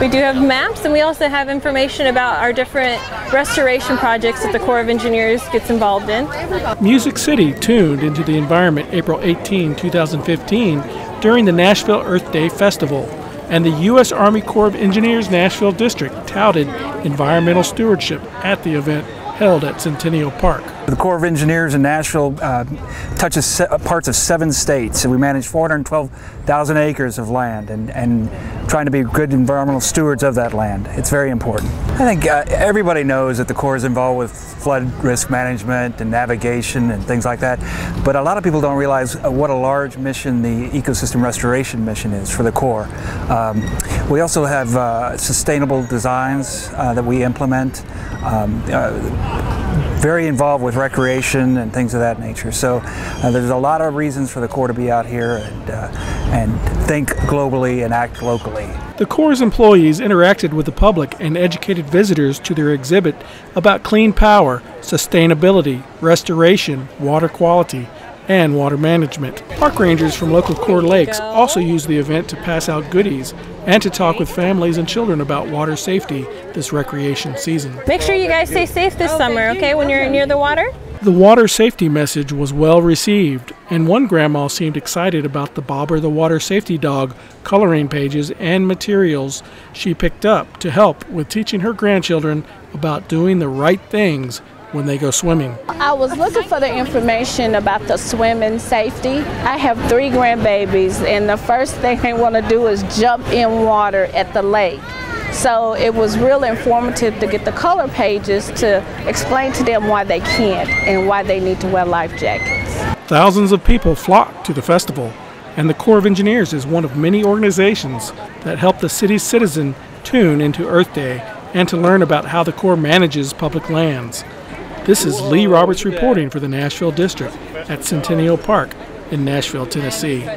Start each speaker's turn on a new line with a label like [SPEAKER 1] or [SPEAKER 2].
[SPEAKER 1] We do have maps and we also have information about our different restoration projects that the Corps of Engineers gets involved in.
[SPEAKER 2] Music City tuned into the environment April 18, 2015 during the Nashville Earth Day Festival and the U.S. Army Corps of Engineers Nashville District touted environmental stewardship at the event held at Centennial Park.
[SPEAKER 3] The Corps of Engineers in Nashville uh, touches parts of seven states, and we manage 412,000 acres of land and, and trying to be good environmental stewards of that land. It's very important. I think uh, everybody knows that the Corps is involved with flood risk management and navigation and things like that, but a lot of people don't realize uh, what a large mission the ecosystem restoration mission is for the Corps. Um, we also have uh, sustainable designs uh, that we implement. Um, uh, very involved with recreation and things of that nature. So uh, there's a lot of reasons for the Corps to be out here and, uh, and think globally and act locally.
[SPEAKER 2] The Corps' employees interacted with the public and educated visitors to their exhibit about clean power, sustainability, restoration, water quality, and water management. Park rangers from local Corps lakes also use the event to pass out goodies and to talk with families and children about water safety this recreation season.
[SPEAKER 1] Make sure you guys stay safe this oh, summer, okay, when you're near the water?
[SPEAKER 2] The water safety message was well received, and one grandma seemed excited about the Bobber the Water Safety Dog coloring pages and materials she picked up to help with teaching her grandchildren about doing the right things when they go swimming.
[SPEAKER 4] I was looking for the information about the swimming safety. I have three grandbabies, and the first thing they want to do is jump in water at the lake. So it was real informative to get the color pages to explain to them why they can't and why they need to wear life jackets.
[SPEAKER 2] Thousands of people flocked to the festival, and the Corps of Engineers is one of many organizations that help the city's citizen tune into Earth Day and to learn about how the Corps manages public lands. This is Lee Roberts reporting for the Nashville District at Centennial Park in Nashville, Tennessee.